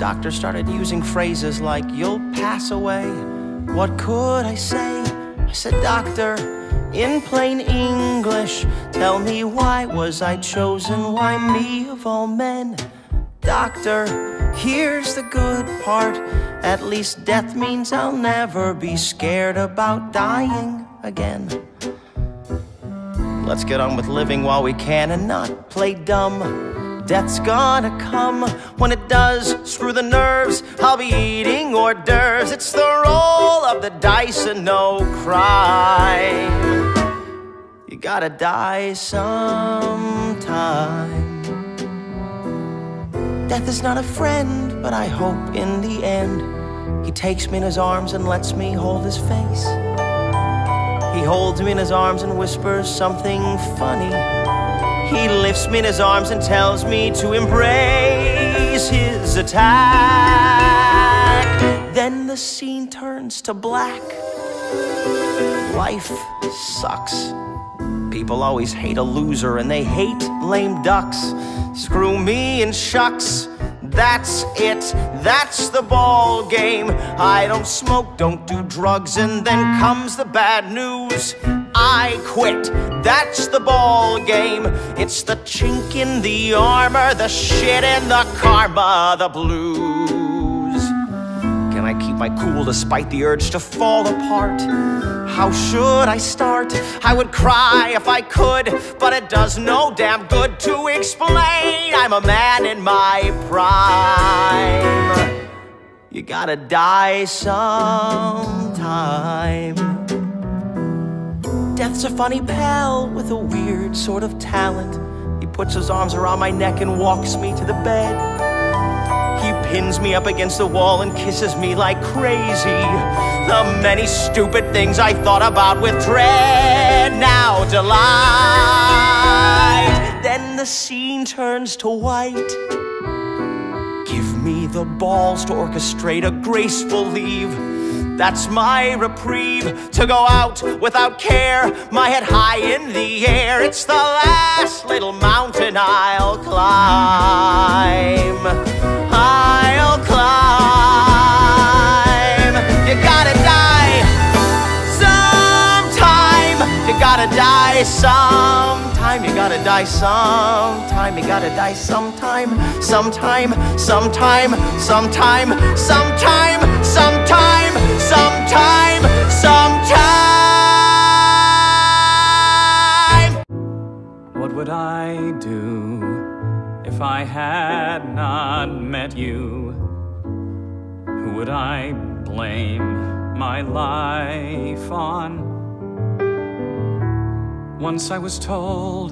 doctor started using phrases like, You'll pass away. What could I say? I said, Doctor, in plain English, tell me why was I chosen? Why me of all men? Doctor, here's the good part. At least death means I'll never be scared about dying again. Let's get on with living while we can and not play dumb. Death's gonna come. When it does, screw the nerves. I'll be eating hors d'oeuvres. It's the roll of the dice and no crime. You gotta die sometime. Death is not a friend, but I hope in the end he takes me in his arms and lets me hold his face. He holds me in his arms and whispers something funny. He lifts me in his arms and tells me to embrace his attack. Then the scene turns to black. Life sucks. People always hate a loser and they hate lame ducks. Screw me and shucks. That's it, that's the ball game. I don't smoke, don't do drugs, and then comes the bad news. I quit, that's the ball game. It's the chink in the armor, the shit in the karma, the blues. Can I keep my cool despite the urge to fall apart? How should I start? I would cry if I could, but it does no damn good to explain. I'm a man in my prime. You gotta die sometime. Death's a funny pal with a weird sort of talent. He puts his arms around my neck and walks me to the bed. He pins me up against the wall and kisses me like crazy. The many stupid things I thought about with dread now delight. Then the scene turns to white. Give me the balls to orchestrate a graceful leave. That's my reprieve to go out without care, my head high in the air. It's the last little mountain I'll climb. I'll climb. You gotta die sometime. You gotta die sometime. You gotta die sometime. You gotta die sometime. Sometime. Sometime. Sometime. Sometime. Sometime. Sometime. I do if I had not met you? Who would I blame my life on? Once I was told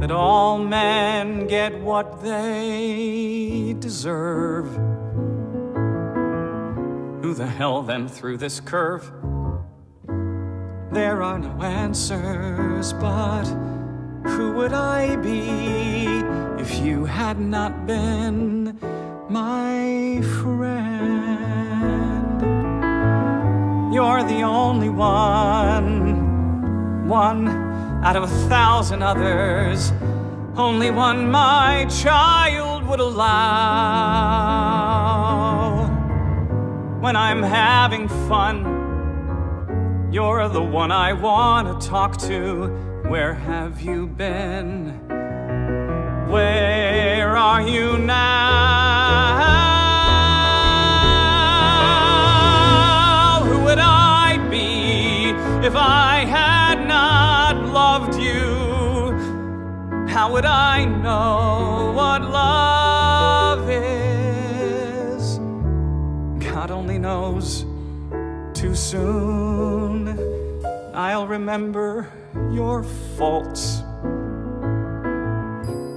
that all men get what they deserve. Who the hell then threw this curve? There are no answers, but who would I be if you had not been my friend? You're the only one, one out of a thousand others, only one my child would allow. When I'm having fun, you're the one I want to talk to. Where have you been? Where are you now? Who would I be if I had not loved you? How would I know what love is? God only knows. Too soon, I'll remember your faults.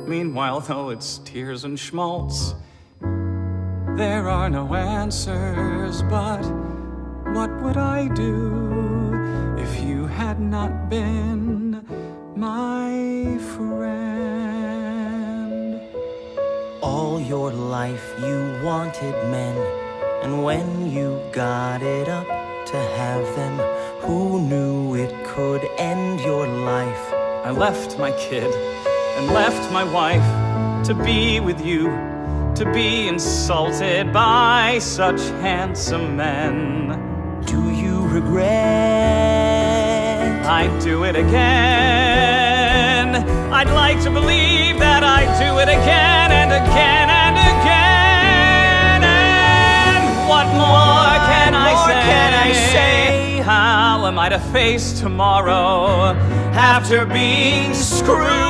Meanwhile, though it's tears and schmaltz, there are no answers. But what would I do if you had not been my friend? All your life you wanted men, and when you got it up to have them, who knew it could end your life? I left my kid and left my wife to be with you, to be insulted by such handsome men. Do you regret? I'd do it again. I'd like to believe that I'd do it again and again and again. To face tomorrow after being screwed?